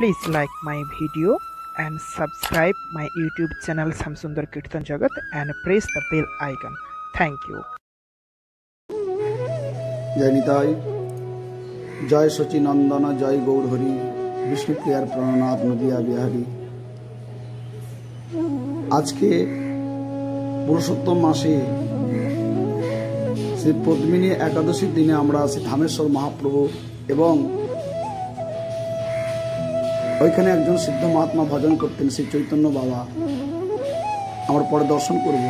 Please like my video and subscribe my YouTube channel Samsundar Kirtan Jagat and press the bell icon. Thank you. জয় নিতাই জয় সচিনন্দন জয় গৌরহরি বিষ্ণুপ্রিয়ার প্রণনাথ নদিয়া বিহারী আজকে পুরুষোত্তম মাসে শ্রী পদ্মিনী একাদশীর দিনে আমরা শ্রী ধামেশ্বর মহাপ্রভু এবং ওইখানে একজন সিদ্ধ মহাত্মা ভজন করতেন শ্রী চৈতন্য বাবা। আমরা পরে দর্শন করব।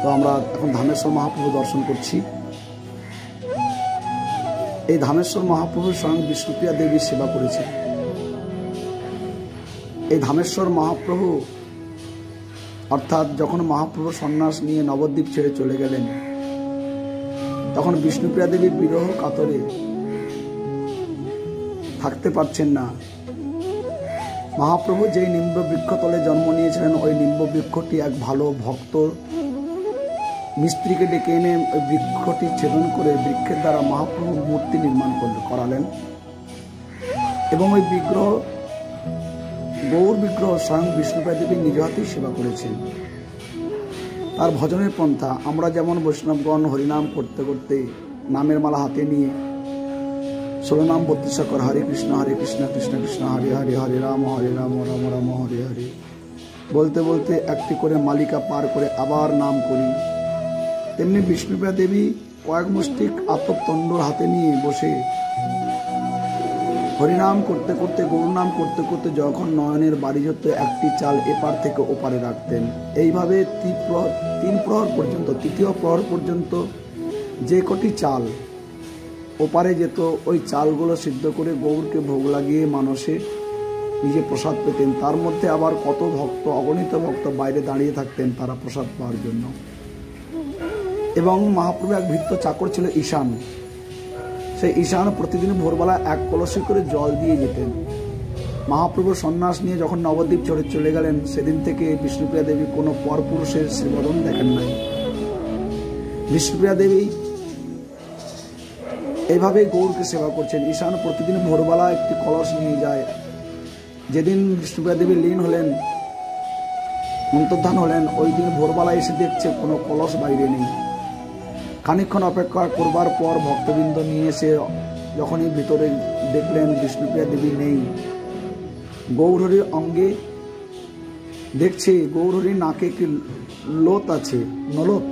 তো আমরা এখন ধামেশ্বর মহাপ্রভু দর্শন করছি। এই ধামেশ্বর মহাপ্রভু স্বয়ং বিষ্ণুপ্রিয়া দেবীর সেবা করেছে এই ধামেশ্বর মহাপ্রভু অর্থাৎ যখন মহাপ্রভু সন্ন্যাস নিয়ে নবদ্বীপ ছেড়ে চলে গেলেন, তখন বিষ্ণুপ্রিয়া দেবীর বিরহ কাতরে। থাকতে পারছেন না। মহাপ্রভু যেই নিম্ব বৃক্ষতলে জন্ম নিয়েছিলেন, ওই নিম্ব বৃক্ষটি এক ভালো ভক্ত মিস্ত্রিকে ডেকে এনে ওই বৃক্ষটি ছেদন করে বৃক্ষের দ্বারা মহাপ্রভুর মূর্তি নির্মাণ করলে করালেন। এবং ওই বিগ্রহ, গৌর বিগ্রহ স্বয়ং বিষ্ণুপ্রায় দেবী নিজ হাতেই সেবা করেছেন। তার ভজনের পন্থা, আমরা যেমন বৈষ্ণবগণ হরিনাম করতে করতে নামের মালা হাতে নিয়ে নাম বত্রিশ কর হরে কৃষ্ণ হরে কৃষ্ণ কৃষ্ণ কৃষ্ণ, হরে হরে হরে রাম হরে রাম রাম রাম, হরে হরে। বলতে বলতে একটি করে মালিকা পার করে আবার নাম করি। তেমনি বিষ্ণুপ্রিয়া দেবী কয়েক মুষ্টিক আত্মতণ্ডর হাতে নিয়ে বসে। হরিনাম করতে করতে গৌরনাম করতে করতে যখন নয়নের বাড়ি যেত একটি চাল এপার থেকে ওপারে রাখতেন। এইভাবে তিন প্রহর পর্যন্ত, তৃতীয় প্রহর পর্যন্ত যে কটি চাল ওপারে যেত, ওই চালগুলো সিদ্ধ করে গৌরকে ভোগ লাগিয়ে মানুষে নিজে প্রসাদ পেতেন। তার মধ্যে আবার কত ভক্ত, অগণিত ভক্ত বাইরে দাঁড়িয়ে থাকতেন তারা প্রসাদ পাওয়ার জন্য। এবং মহাপ্রভু এক ভৃত্য চাকর ছিল ঈশান। সেই ঈশান প্রতিদিন ভোরবেলা এক কলসি করে জল দিয়ে যেতেন। মহাপ্রভুর সন্ন্যাস নিয়ে যখন নবদ্বীপ চড়ে চলে গেলেন, সেদিন থেকে বিষ্ণুপ্রিয়া দেবী কোনো পরপুরুষের শ্রীবদন দেখেন নাই। বিষ্ণুপ্রিয়া দেবী এইভাবেই গৌরকে সেবা করছেন। ঈশান প্রতিদিন ভোরবেলা একটি কলস নিয়ে যায়। যেদিন বিষ্ণুপ্রিয়া দেবী লীন হলেন, অন্তর্ধান হলেন, ওই দিন ভোরবেলা এসে দেখছে কোনো কলস বাইরে নেই। খানিক্ষণ অপেক্ষা করবার পর ভক্তবৃন্দ নিয়ে এসে যখনই ভিতরে দেখলেন বিষ্ণুপ্রিয়া দেবী নেই, গৌরহরির অঙ্গে দেখছে গৌরহরির নাকে কি লোত আছে? নলত?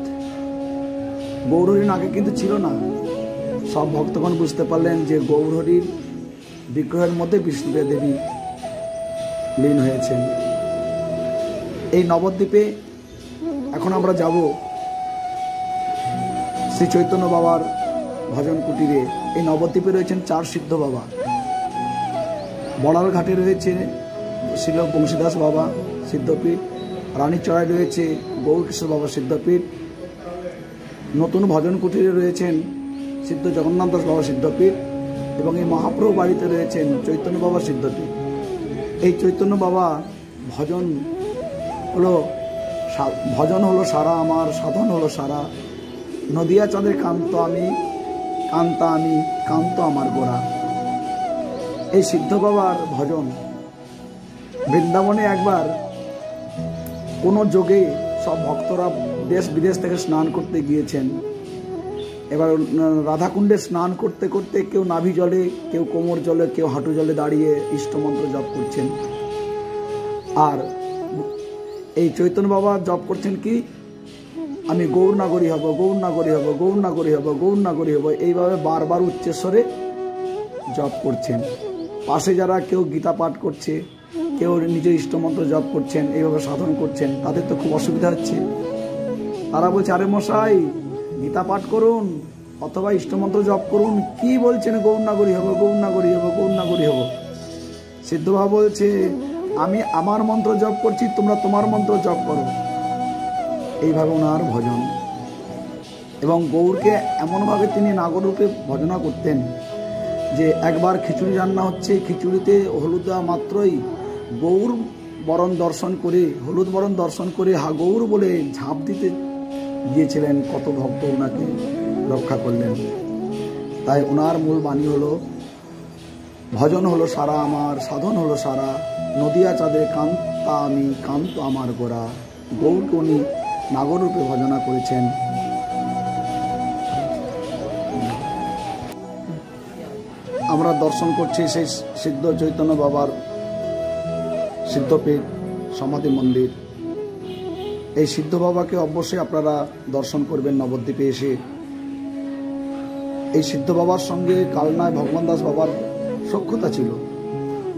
গৌরহরির নাকে কিন্তু ছিল না। সব ভক্তগণ বুঝতে পারলেন যে গৌরহরির বিগ্রহের মধ্যে বিষ্ণুপ্রিয়া দেবী লীন হয়েছেন। এই নবদ্বীপে এখন আমরা যাব শ্রী চৈতন্য বাবার ভজন কুটিরে। এই নবদ্বীপে রয়েছেন চার সিদ্ধ বাবা। বড়াল ঘাটে রয়েছে শিল বংশীদাস বাবা সিদ্ধপীঠ রানীচড়ায় রয়েছে গৌরকিশোর বাবা সিদ্ধপীঠ। নতুন ভজন কুটিরে রয়েছেন সিদ্ধ জগন্নাথ দাস বাবা সিদ্ধপীঠ এবং এই মহাপ্রভু বাড়িতে রয়েছেন চৈতন্য বাবা সিদ্ধপীঠ এই চৈতন্য বাবা ভজন হলো ভজন হলো সারা আমার, সাধন হলো সারা। নদিয়া চাঁদের কান্ত আমি, কান্তা আমি, কান্ত আমার গোড়া। এই সিদ্ধ বাবার ভজন বৃন্দাবনে একবার কোনো যোগে সব ভক্তরা দেশ বিদেশ থেকে স্নান করতে গিয়েছেন। এবার রাধাকুণ্ডে স্নান করতে করতে কেউ নাভি জলে, কেউ কোমর জলে, কেউ হাঁটু জলে দাঁড়িয়ে ইষ্টমন্ত্র জপ করছেন। আর এই চৈতন্য বাবা জপ করছেন কি? আমি গৌর নাগরী হব গৌর নাগরী হব গৌর নাগরী হব গৌর নাগরী হব। এইভাবে বারবার উচ্চস্বরে জপ করছেন। পাশে যারা কেউ গীতা পাঠ করছে, কেউ নিজের ইষ্টমন্ত্র জপ করছেন, এইভাবে সাধন করছেন, তাদের তো খুব অসুবিধা হচ্ছে। তারা বলছে, আরে মশাই গীতা পাঠ করুন, অথবা ইষ্টমন্ত্র জপ করুন, কি বলছেন, গৌর নাগরী হব, গৌর নাগরী হব, গৌর নাগরী হব। সিদ্ধভাব বলছে, আমি আমার মন্ত্র জপ করছি, তোমরা তোমার মন্ত্র জপ করো। এইভাবে ওনার ভজন। এবং গৌরকে এমনভাবে তিনি নাগরূপে ভজনা করতেন যে, একবার খিচুড়ি রান্না হচ্ছে, খিচুড়িতে হলুদ দেওয়া মাত্রই গৌর বরণ দর্শন করে, হলুদ বরণ দর্শন করে হা গৌর বলে ঝাঁপ দিতে গিয়েছিলেন, কত ভক্ত ওনাকে রক্ষা করলেন। তাই ওনার মূল বাণী হলো, ভজন হলো সারা আমার, সাধন হলো সারা, নদিয়া চাঁদের কান্তা আমি, কান্ত আমার গোড়া। গৌরকে উনি নাগরূপে ভজনা করেছেন। আমরা দর্শন করছি সেই সিদ্ধ চৈতন্য বাবার সিদ্ধপীঠ, সমাধি মন্দির। এই সিদ্ধ বাবাকে অবশ্যই আপনারা দর্শন করবেন নবদ্বীপে এসে। এই সিদ্ধ বাবার সঙ্গে কালনায় ভগবান দাস বাবার সক্ষতা ছিল।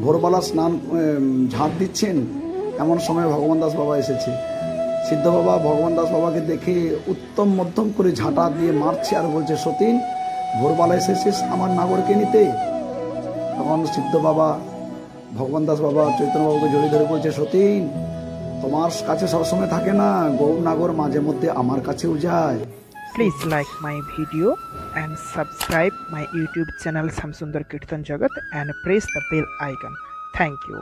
ভোরবেলা স্নান ঝাঁট দিচ্ছেন, এমন সময় ভগবান দাস বাবা এসেছে। সিদ্ধ বাবা ভগবান দাস বাবাকে দেখে উত্তম মধ্যম করে ঝাঁটা দিয়ে মারছে আর বলছে, সতীন, ভোরবেলা এসেছিস আমার নাগরকে নিতে? তখন সিদ্ধ বাবা, ভগবান দাস বাবা চৈতন্য বাবাকে জড়িয়ে ধরে বলছে, সতীন তোমার কাছে সবসময় থাকে না, গৌরনগর মাঝে মধ্যে আমার কাছেও যায়। Please like my video and subscribe my YouTube channel Shyamsundar Kirtan Jagat and press the bell icon thank you